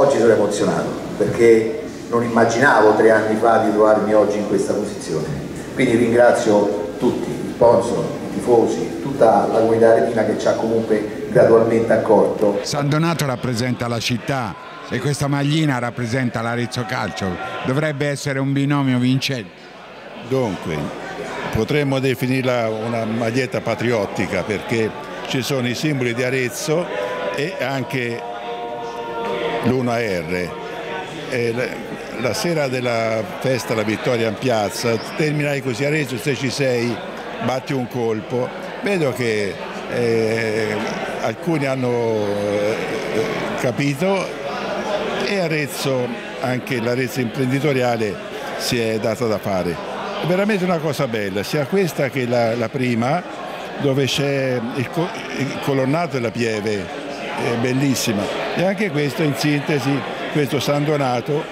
oggi sono emozionato perché non immaginavo tre anni fa di trovarmi oggi in questa posizione. Quindi ringrazio tutti, i sponsor, i tifosi, tutta la comunità retina che ci ha comunque gradualmente accolto. San Donato rappresenta la città e questa maglina rappresenta l'Arezzo Calcio. Dovrebbe essere un binomio vincente. Dunque, potremmo definirla una maglietta patriottica perché ci sono i simboli di Arezzo e anche l'1R. la sera della festa, la vittoria in piazza, terminai così Arezzo se ci sei, batti un colpo. Vedo che eh, alcuni hanno eh, capito e Arezzo, anche l'Arezzo imprenditoriale si è data da fare. È veramente una cosa bella, sia questa che la, la prima, dove c'è il, il, colonnato della Pieve, è bellissima. E anche questo in sintesi, questo San Donato,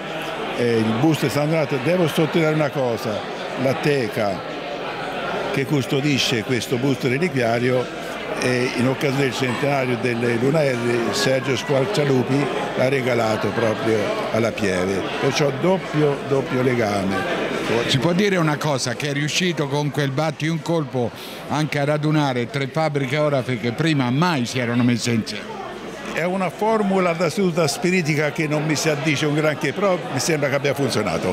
eh, il busto di San Donato, devo sottolineare una cosa, la teca che custodisce questo busto reliquiario e in occasione del centenario delle Lunaelli Sergio Squarcialupi l'ha regalato proprio alla Pieve, perciò doppio, doppio legame. Si può dire una cosa, che è riuscito con quel batti un colpo anche a radunare tre fabbriche orafe che prima mai si erano messe insieme. È una formula da seduta spiritica che non mi si addice un granché, però mi sembra che abbia funzionato.